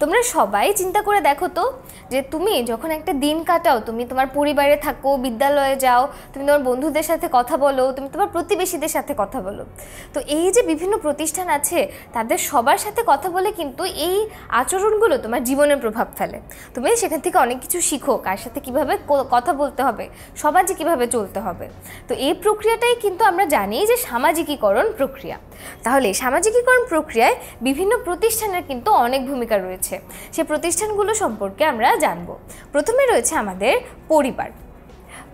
তোমরা সবাই চিন্তা করে দেখো তো যে তুমি যখন একটা দিন কাটাও, তুমি তোমার পরিবারে থাকো, বিদ্যালয়ে যাও, তুমি তোমার বন্ধুদের সাথে কথা বলো, তুমি তোমার প্রতিবেশীদের সাথে কথা বলো। তো এই যে বিভিন্ন প্রতিষ্ঠান আছে, তাদের সবার সাথে কথা বলে কিন্তু এই আচরণগুলো তোমার জীবনে প্রভাব ফেলে। তুমি সেখান থেকে অনেক কিছু শিখো, কার সাথে কীভাবে কথা বলতে হবে, সমাজে কীভাবে চলতে হবে। তো এই প্রক্রিয়াটাই কিন্তু আমরা জানি যে সামাজিকীকরণ প্রক্রিয়া। তাহলে সামাজিকীকরণ প্রক্রিয়ায় বিভিন্ন প্রতিষ্ঠানের কিন্তু অনেক ভূমিকা রয়েছে। সেই প্রতিষ্ঠানগুলো সম্পর্কে আমরা জানব। প্রথমে রয়েছে আমাদের পরিবার।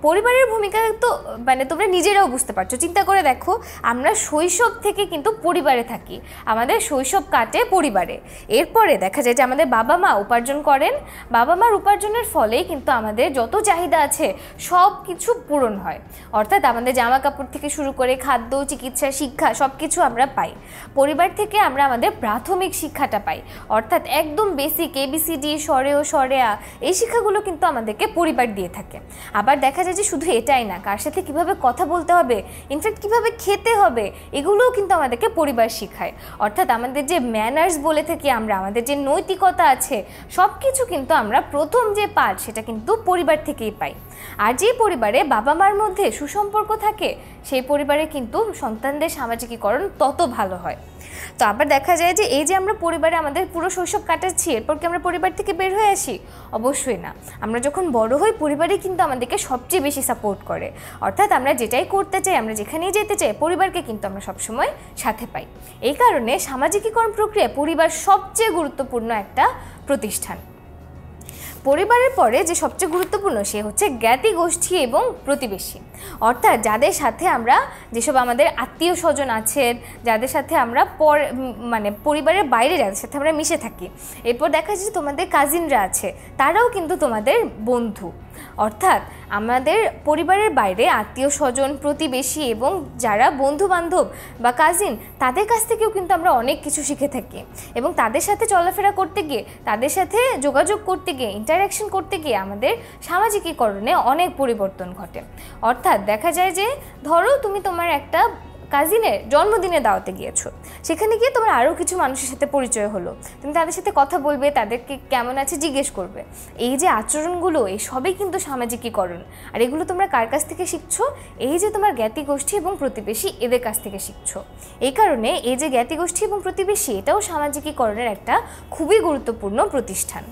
পরিবারের ভূমিকা তো মানে তোমরা নিজেরাও বুঝতে পারছ। চিন্তা করে দেখো, আমরা শৈশব থেকে কিন্তু পরিবারে থাকি। আমাদের শৈশব কাটে পরিবারে। এরপরে দেখা যায় যে আমাদের বাবা মা উপার্জন করেন। বাবা মার উপার্জনের ফলেই কিন্তু আমাদের যত চাহিদা আছে, সব কিছু পূরণ হয়। অর্থাৎ আমাদের জামা কাপড় থেকে শুরু করে খাদ্য, চিকিৎসা, শিক্ষা সব কিছু আমরা পাই। পরিবার থেকে আমরা আমাদের প্রাথমিক শিক্ষাটা পাই। অর্থাৎ একদম বেসিক এবিসিডি সরেও সরেয়া, এই শিক্ষাগুলো কিন্তু আমাদেরকে পরিবার দিয়ে থাকে। আবার দেখা যায় যে শুধু এটাই না, কার সাথে কীভাবে কথা বলতে হবে ইনফ্যাক্ট কীভাবে খেতে হবে, এগুলোও কিন্তু আমাদেরকে পরিবার শেখায়। অর্থাৎ আমাদের যে ম্যানার্স বলে থাকি আমরা, আমাদের যে নৈতিকতা আছে সব কিছু কিন্তু আমরা প্রথম যে পাঠ সেটা কিন্তু পরিবার থেকেই পাই। আর যে পরিবারে বাবা মার মধ্যে সুসম্পর্ক থাকে, সেই পরিবারে কিন্তু সন্তানদের সামাজিকীকরণ তত ভালো হয়। তো আবার দেখা যায় যে এই যে আমরা পরিবারে আমাদের পুরো শৈশব কাটাচ্ছি, এরপর কি আমরা পরিবার থেকে বের হয়ে আসি? অবশ্যই না। আমরা যখন বড় হই, পরিবারই কিন্তু আমাদেরকে সবচেয়ে বেশি সাপোর্ট করে। অর্থাৎ আমরা যেটাই করতে চাই, আমরা যেখানেই যেতে চাই, পরিবারকে কিন্তু আমরা সবসময় সাথে পাই। এই কারণে সামাজিকীকরণ প্রক্রিয়া পরিবার সবচেয়ে গুরুত্বপূর্ণ একটা প্রতিষ্ঠান। পরিবারের পরে যে সবচেয়ে গুরুত্বপূর্ণ, সে হচ্ছে জ্ঞাতি গোষ্ঠী এবং প্রতিবেশী। অর্থাৎ যাদের সাথে আমরা যেসব আমাদের আত্মীয় স্বজন আছেন, যাদের সাথে আমরা পর মানে পরিবারের বাইরে যাদের সাথে আমরা মিশে থাকি, এরপর দেখা যাচ্ছে তোমাদের কাজিনরা আছে, তারাও কিন্তু তোমাদের বন্ধু। অর্থাৎ আমাদের পরিবারের বাইরে আত্মীয় স্বজন, প্রতিবেশী এবং যারা বন্ধু বান্ধব বা কাজিন তাদের কাছ থেকেও কিন্তু আমরা অনেক কিছু শিখে থাকি। এবং তাদের সাথে চলাফেরা করতে গিয়ে, তাদের সাথে যোগাযোগ করতে গিয়ে ইন্টারাকশন করতে গিয়ে আমাদের সামাজিকীকরণে অনেক পরিবর্তন ঘটে। অর্থাৎ দেখা যায় যে, ধরো তুমি তোমার একটা কাজিনের জন্মদিনে দাওয়াতে গিয়েছো। সেখানে গিয়ে তোমার আরও কিছু মানুষের সাথে পরিচয় হলো। তুমি তাদের সাথে কথা বলবে, তাদেরকে কেমন আছে জিজ্ঞেস করবে। এই যে আচরণগুলো, এই সবই কিন্তু সামাজিকীকরণ। আর এগুলো তোমরা কার কাছ থেকে শিখছো? এই যে তোমার জ্ঞাতি গোষ্ঠী এবং প্রতিবেশী এদের কাছ থেকে শিখছো। এই কারণে এই যে জ্ঞাতি গোষ্ঠী এবং প্রতিবেশী, এটাও সামাজিকীকরণের একটা খুবই গুরুত্বপূর্ণ প্রতিষ্ঠান।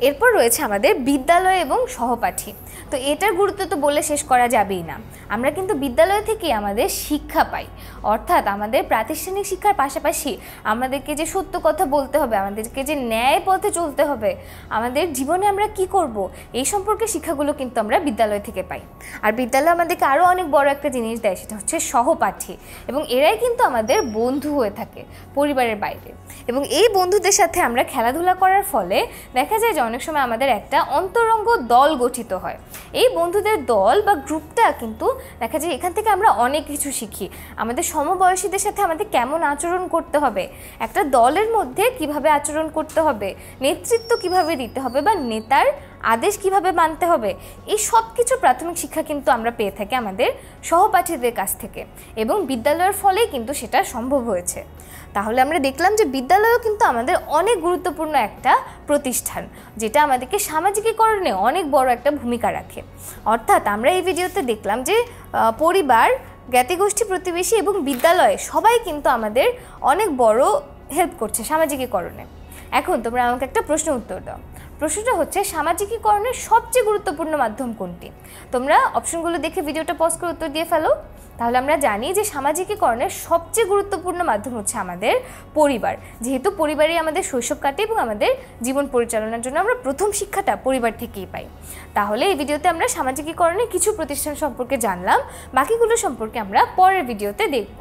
এরপর রয়েছে আমাদের বিদ্যালয় এবং সহপাঠী। তো এটার গুরুত্ব তো বলে শেষ করা যাবেই না। আমরা কিন্তু বিদ্যালয় থেকে আমাদের শিক্ষা পাই। অর্থাৎ আমাদের প্রাতিষ্ঠানিক শিক্ষার পাশাপাশি আমাদেরকে যে সত্য কথা বলতে হবে, আমাদেরকে যে ন্যায় পথে চলতে হবে, আমাদের জীবনে আমরা কি করব, এই সম্পর্কে শিক্ষাগুলো কিন্তু আমরা বিদ্যালয় থেকে পাই। আর বিদ্যালয় আমাদেরকে আরও অনেক বড় একটা জিনিস দেয়, সেটা হচ্ছে সহপাঠী। এবং এরাই কিন্তু আমাদের বন্ধু হয়ে থাকে পরিবারের বাইরে। এবং এই বন্ধুদের সাথে আমরা খেলাধুলা করার ফলে দেখা যায় অনেক সময় আমাদের একটা অন্তরঙ্গ দল গঠিত হয়। এই বন্ধুদের দল বা গ্রুপটা কিন্তু দেখা যায় এখান থেকে আমরা অনেক কিছু শিখি। আমাদের সমবয়সীদের সাথে আমাদের কেমন আচরণ করতে হবে, একটা দলের মধ্যে কীভাবে আচরণ করতে হবে, নেতৃত্ব কীভাবে দিতে হবে বা নেতার আদেশ কীভাবে মানতে হবে, এই সব কিছু প্রাথমিক শিক্ষা কিন্তু আমরা পেয়ে থাকি আমাদের সহপাঠীদের কাছ থেকে এবং বিদ্যালয়ের ফলেই কিন্তু সেটা সম্ভব হয়েছে। তাহলে আমরা দেখলাম যে বিদ্যালয়ও কিন্তু আমাদের অনেক গুরুত্বপূর্ণ একটা প্রতিষ্ঠান, যেটা আমাদেরকে সামাজিকীকরণে অনেক বড় একটা ভূমিকা রাখে। অর্থাৎ আমরা এই ভিডিওতে দেখলাম যে পরিবার, জ্ঞাতিগোষ্ঠী প্রতিবেশী এবং বিদ্যালয়ে সবাই কিন্তু আমাদের অনেক বড় হেল্প করছে সামাজিকীকরণে। এখন তোমরা আমাকে একটা প্রশ্ন উত্তর দাও। প্রশ্নটা হচ্ছে, সামাজিকীকরণের সবচেয়ে গুরুত্বপূর্ণ মাধ্যম কোনটি? তোমরা অপশনগুলো দেখে ভিডিওটা পজ করে উত্তর দিয়ে ফেলো। তাহলে আমরা জানি যে সামাজিকীকরণের সবচেয়ে গুরুত্বপূর্ণ মাধ্যম হচ্ছে আমাদের পরিবার। যেহেতু পরিবারই আমাদের শৈশব কাটে এবং আমাদের জীবন পরিচালনার জন্য আমরা প্রথম শিক্ষাটা পরিবার থেকেই পাই। তাহলে এই ভিডিওতে আমরা সামাজিকীকরণের কিছু প্রতিষ্ঠান সম্পর্কে জানলাম, বাকিগুলো সম্পর্কে আমরা পরের ভিডিওতে দেখব।